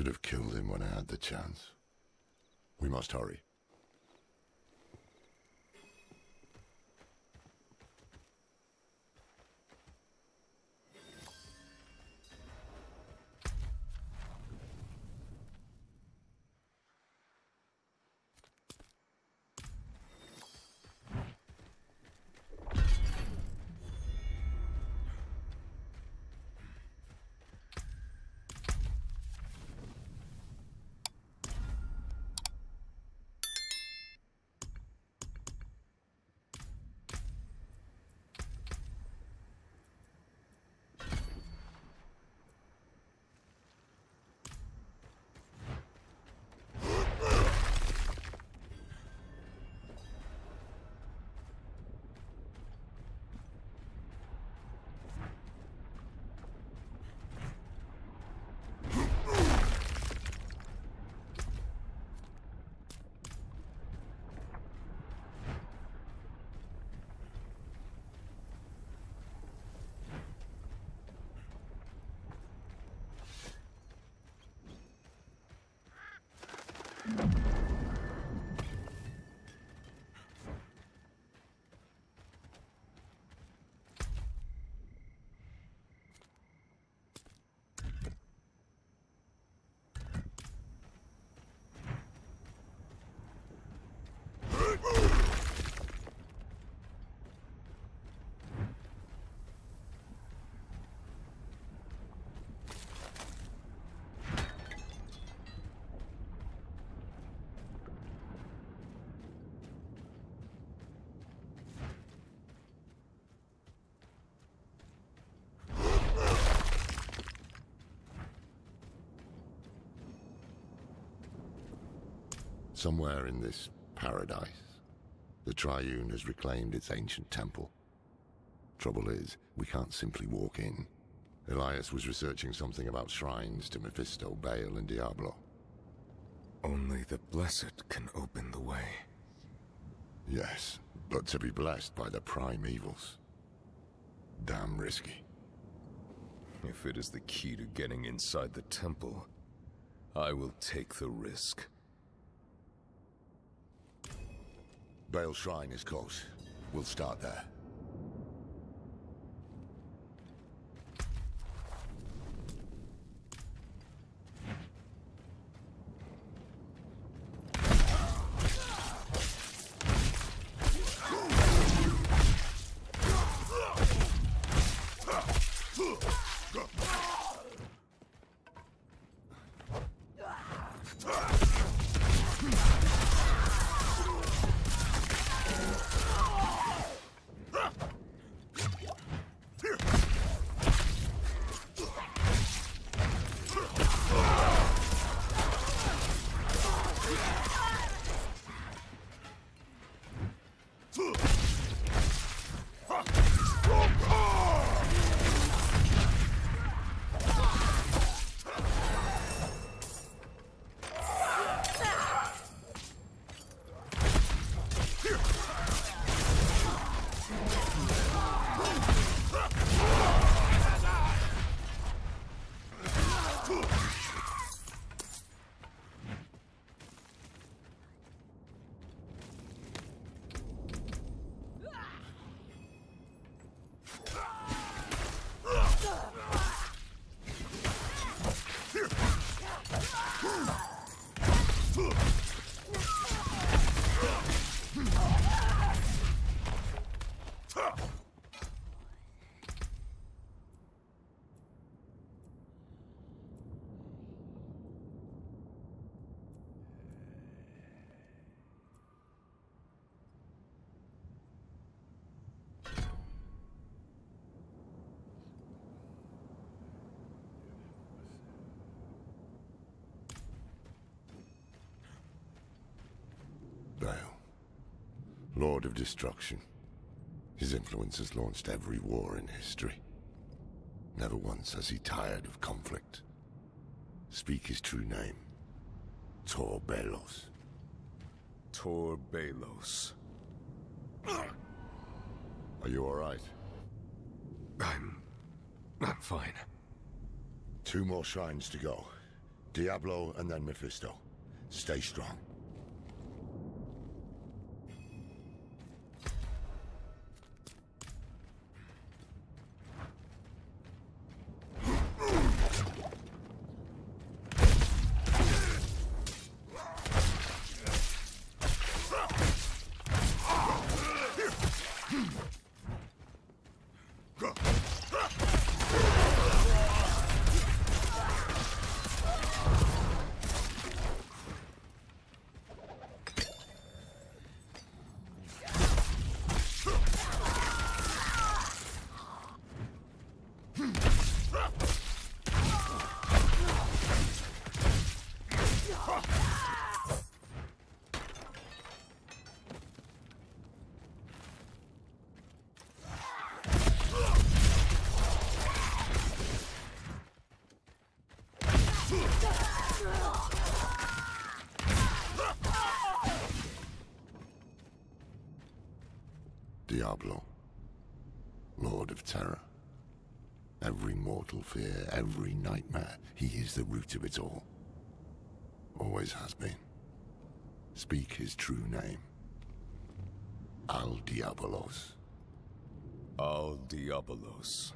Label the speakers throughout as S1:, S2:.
S1: Should have killed him when I had the chance. We must hurry. Somewhere in this paradise, the Triune has reclaimed its ancient temple. Trouble is, we can't simply walk in. Elias was researching something about shrines to Mephisto, Baal, and Diablo.
S2: Only the Blessed can open the way.
S1: Yes, but to be blessed by the prime evils. Damn risky.
S2: If it is the key to getting inside the temple, I will take the risk.
S1: Baal Shrine is close. We'll start there. Lord of Destruction. His influence has launched every war in history. Never once has he tired of conflict. Speak his true name. Tor Baalos.
S2: Tor Baalos.
S1: Are you alright?
S2: I'm... I'm fine.
S1: Two more shrines to go. Diablo and then Mephisto. Stay strong. Diablo, Lord of Terror. Every mortal fear, every nightmare, he is the root of it all. Always has been. Speak his true name. Al Diabolos.
S2: Al Diabolos.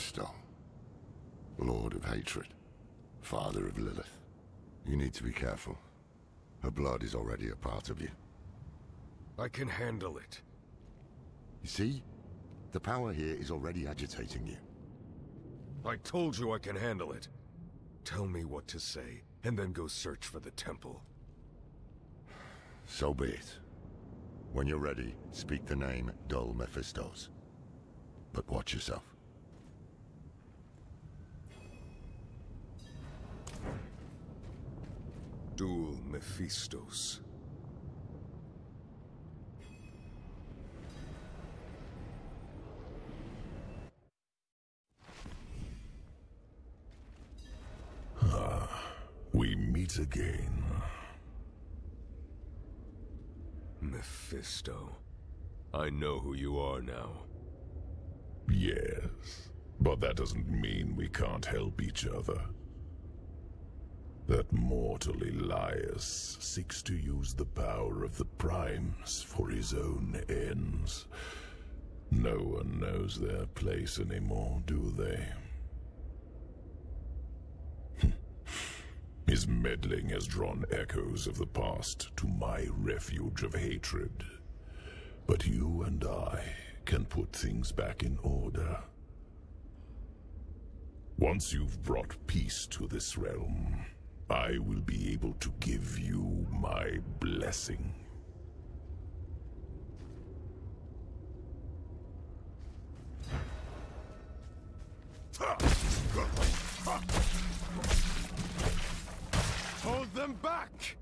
S1: Mephisto, Lord of Hatred, Father of Lilith. You need to be careful. Her blood is already a part of you.
S2: I can handle it.
S1: You see? The power here is already agitating you.
S2: I told you I can handle it. Tell me what to say, and then go search for the temple.
S1: So be it. When you're ready, speak the name Dul Mephistos. But watch yourself.
S2: Dul Mephistos.
S3: Ah, We meet again.
S2: Mephisto. I know who you are now.
S3: Yes, but that doesn't mean we can't help each other. That mortal Elias seeks to use the power of the Primes for his own ends. No one knows their place anymore, do they? His meddling has drawn echoes of the past to my refuge of hatred. But you and I can put things back in order. Once you've brought peace to this realm, I will be able to give you my blessing.
S2: Hold them back!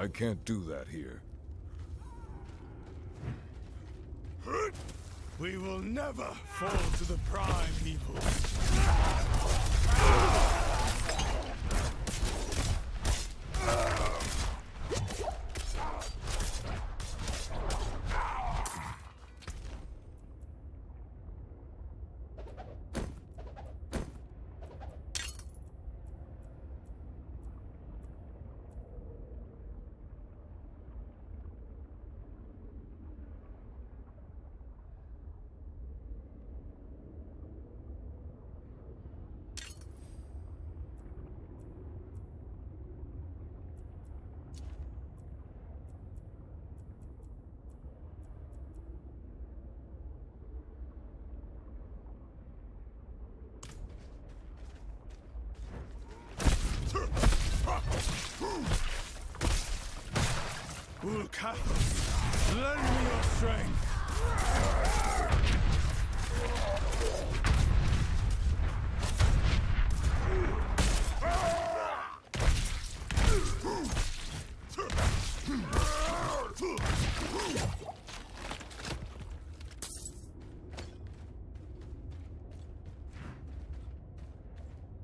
S2: I can't do that here.
S4: We will never fall to the prime evil. Bul-Kathos, lend me your strength.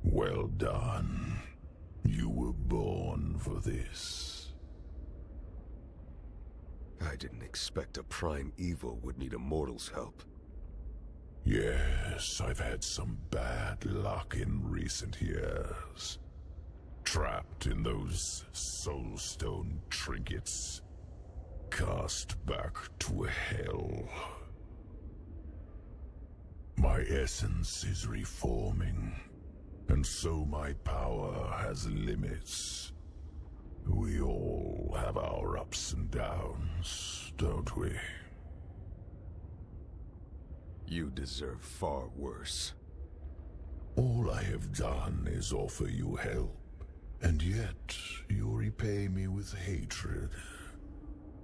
S3: Well done. You were born for this.
S2: I didn't expect a prime evil would need a mortal's help.
S3: Yes, I've had some bad luck in recent years. Trapped in those soulstone trinkets. Cast back to hell. My essence is reforming, and so my power has limits. We all have our ups and downs, don't we?
S2: You deserve far worse.
S3: All I have done is offer you help, and yet you repay me with hatred.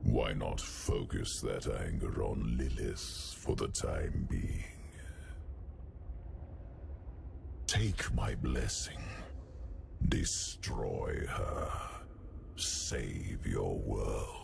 S3: Why not focus that anger on Lilith for the time being? Take my blessing. Destroy her. Save your world.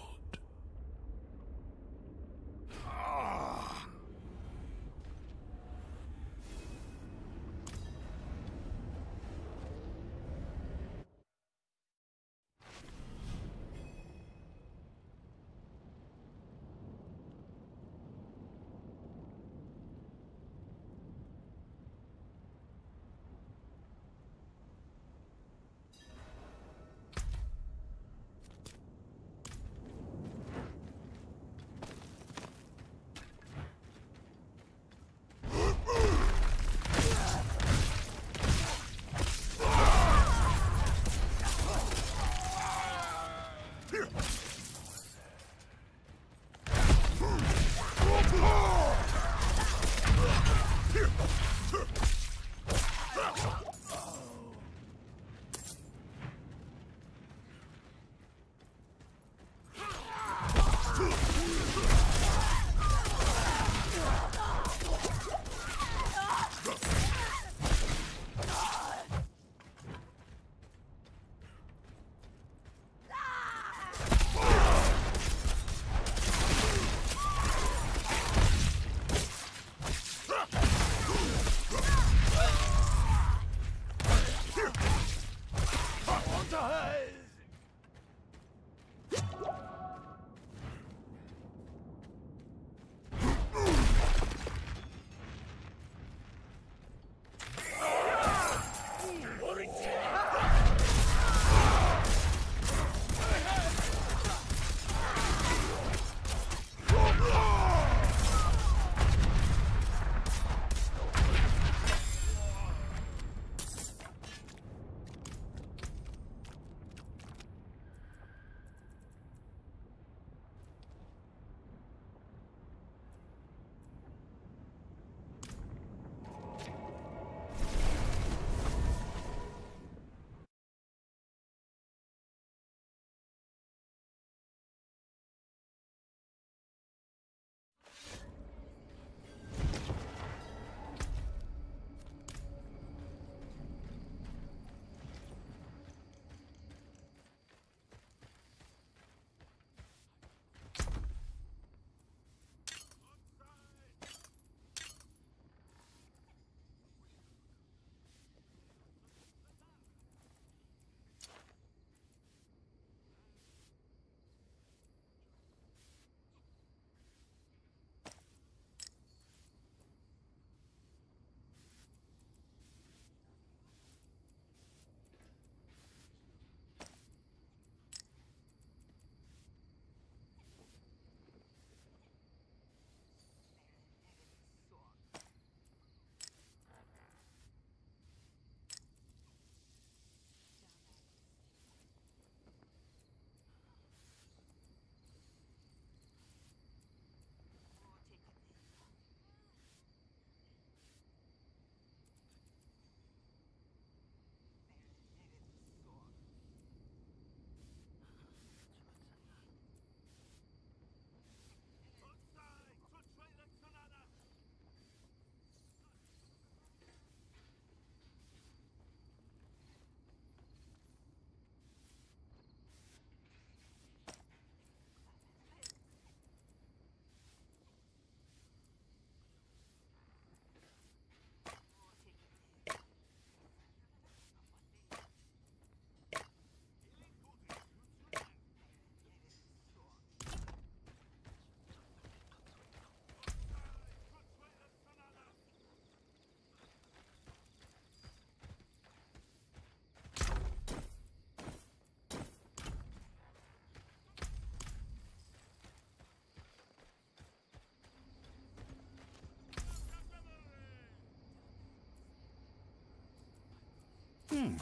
S3: Hmm.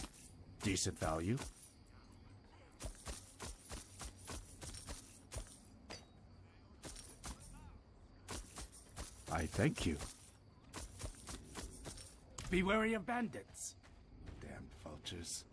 S4: Decent value. I thank you. Be wary of bandits. Damned vultures.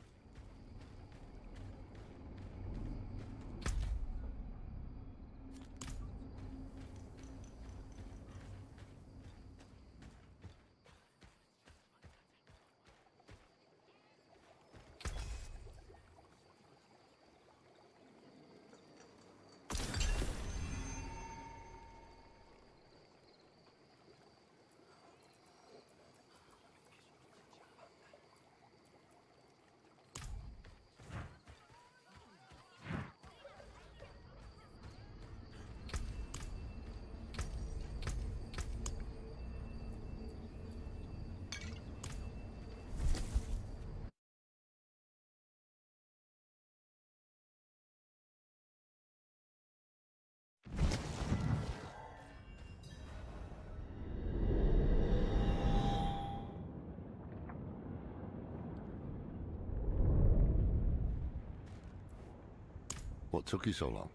S1: What took you so long?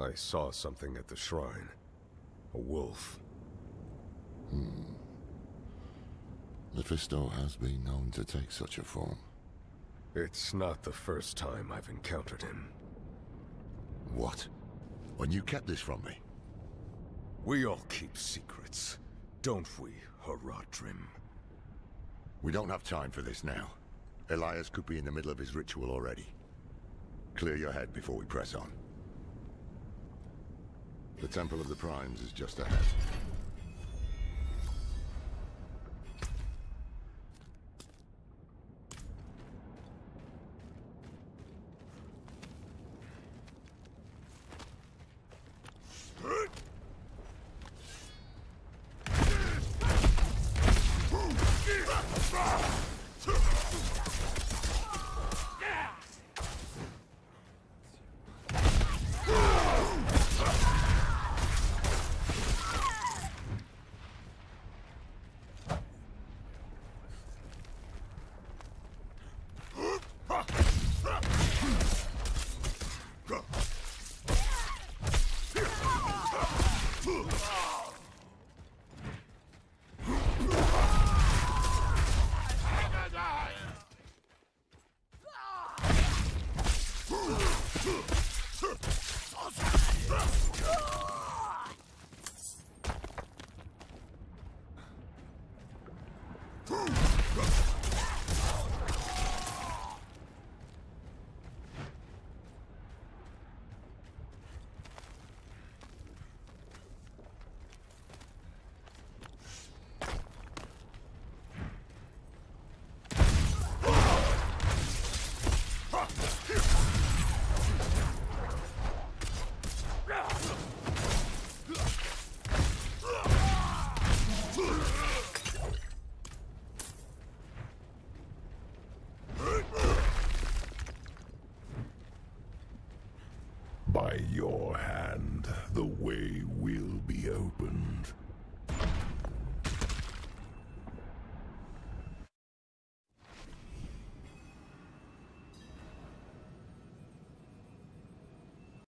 S2: I saw something at the shrine. A wolf. Hmm.
S1: Mephisto has been known to take such a form.
S2: It's not the first time I've encountered him.
S1: What? When you kept this from me?
S2: We all keep secrets, don't we, Haradrim?
S1: We don't have time for this now. Elias could be in the middle of his ritual already. Clear your head before we press on. The Temple of the Primes is just ahead.